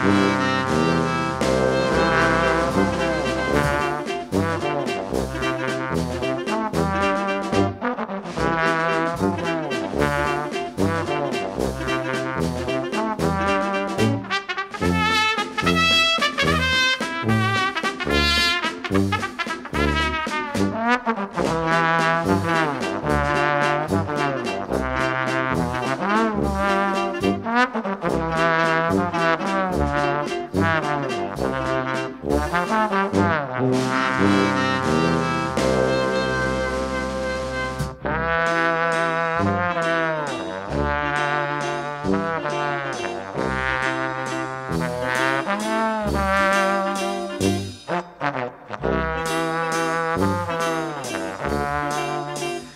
Thank you.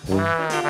Música